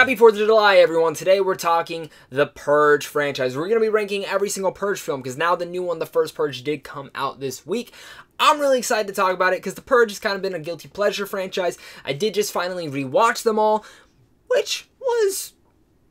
Happy 4th of July, everyone. Today we're talking the Purge franchise. We're going to be ranking every single Purge film because now the new one, the first Purge, did come out this week. I'm really excited to talk about it because the Purge has kind of been a guilty pleasure franchise. I did just finally rewatch them all, which was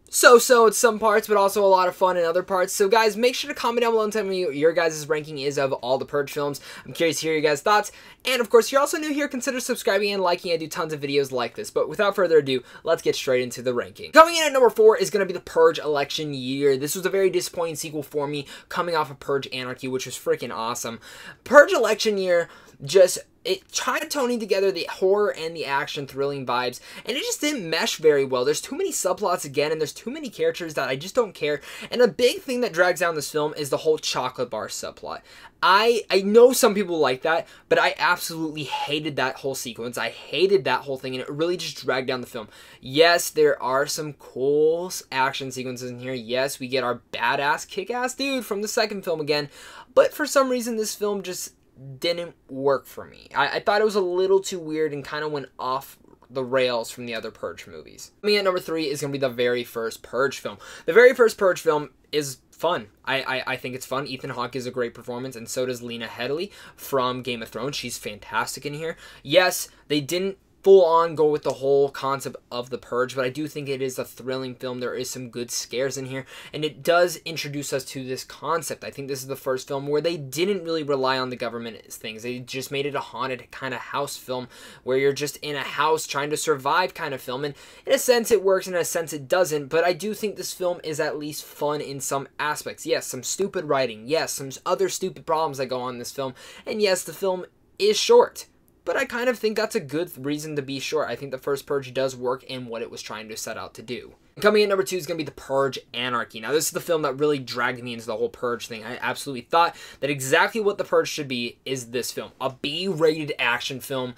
so-so at some parts, but also a lot of fun in other parts. So guys, make sure to comment down below and tell me your guys' ranking is of all the Purge films. I'm curious to hear your guys' thoughts. And of course, if you're also new here, consider subscribing and liking. I do tons of videos like this. But without further ado, let's get straight into the ranking. Coming in at number 4 is going to be the Purge Election Year. This was a very disappointing sequel for me, coming off of Purge Anarchy, which was freaking awesome. Purge Election Year just it tried toning together the horror and the action thrilling vibes and it just didn't mesh very well. There's too many subplots again and there's too many characters that i just don't care. And a big thing that drags down this film is the whole chocolate bar subplot. I i know some people like that but i absolutely hated that whole sequence. I hated that whole thing and it really just dragged down the film. Yes there are some cool action sequences in here. Yes we get our badass kick-ass dude from the second film again but for some reason this film just didn't work for me. I, I thought it was a little too weird and kind of went off the rails from the other Purge movies. Me at number three is going to be the very first Purge film. The very first Purge film is fun. I, I, I, think it's fun. Ethan Hawke is a great performance, and so does Lena Headey from Game of Thrones. She's fantastic in here. Yes, they didn't full on go with the whole concept of the purge but i do think it is a thrilling film. There is some good scares in here and it does introduce us to this concept. I think this is the first film where they didn't really rely on the government things. They just made it a haunted kind of house film where you're just in a house trying to survive kind of film and in a sense it works in a sense it doesn't but i do think this film is at least fun in some aspects. Yes some stupid writing. Yes some other stupid problems that go on in this film and yes the film is short but I kind of think that's a good reason to be short. I think the first Purge does work in what it was trying to set out to do. Coming in number two is going to be The Purge Anarchy. Now, this is the film that really dragged me into the whole Purge thing. I absolutely thought that exactly what The Purge should be is this film. A B-rated action film,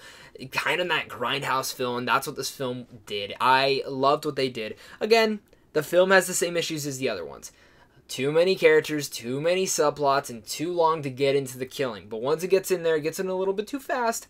kind of that grindhouse film. And that's what this film did. I loved what they did. Again, the film has the same issues as the other ones too many characters, too many subplots, and too long to get into the killing. But once it gets in there, it gets in a little bit too fast,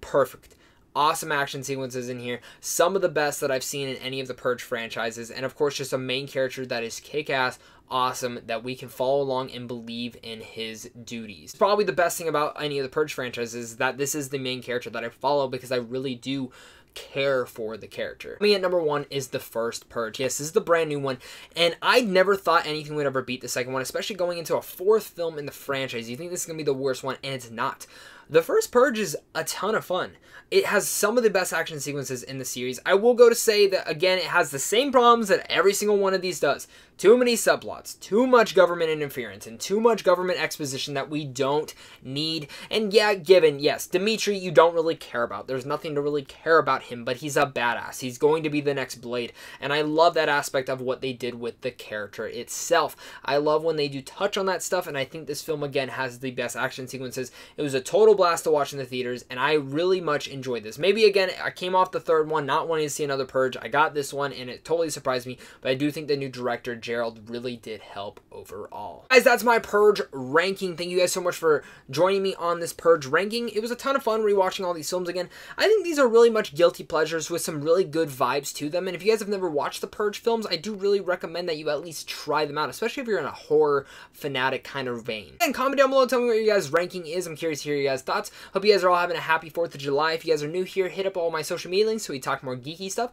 perfect. Awesome action sequences in here. Some of the best that I've seen in any of the Purge franchises. And of course, just a main character that is kick ass, awesome, that we can follow along and believe in his duties. Probably the best thing about any of the Purge franchises is that this is the main character that I follow because I really do care for the character. Me at number one is the first Purge. Yes, this is the brand new one, and I never thought anything would ever beat the second one, especially going into a fourth film in the franchise. You think this is going to be the worst one, and it's not. The first Purge is a ton of fun. It has some of the best action sequences in the series. I will go to say that, again, it has the same problems that every single one of these does. Too many subplots, too much government interference, and too much government exposition that we don't need. And yeah, given, yes, Dimitri you don't really care about. There's nothing to really care about him, but he's a badass. He's going to be the next Blade. And I love that aspect of what they did with the character itself. I love when they do touch on that stuff, and I think this film, again, has the best action sequences. It was a total blast to watch in the theaters, and I really much enjoyed this. Maybe, again, I came off the third one not wanting to see another Purge. I got this one, and it totally surprised me, but I do think the new director, Gerard really did help overall. Guys, that's my Purge ranking. Thank you guys so much for joining me on this Purge ranking. It was a ton of fun rewatching all these films again. I think these are really much guilty pleasures with some really good vibes to them. And if you guys have never watched the Purge films, I do really recommend that you at least try them out, especially if you're in a horror fanatic kind of vein. And comment down below, tell me what your guys' ranking is. I'm curious to hear your guys' thoughts. Hope you guys are all having a happy 4th of July. If you guys are new here, hit up all my social media links so we talk more geeky stuff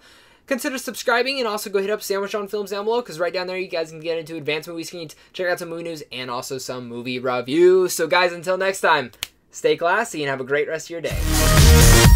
consider subscribing and also go hit up Sandwich John Films down below because right down there you guys can get into advanced movie screens, check out some movie news, and also some movie reviews. So guys, until next time, stay classy and have a great rest of your day.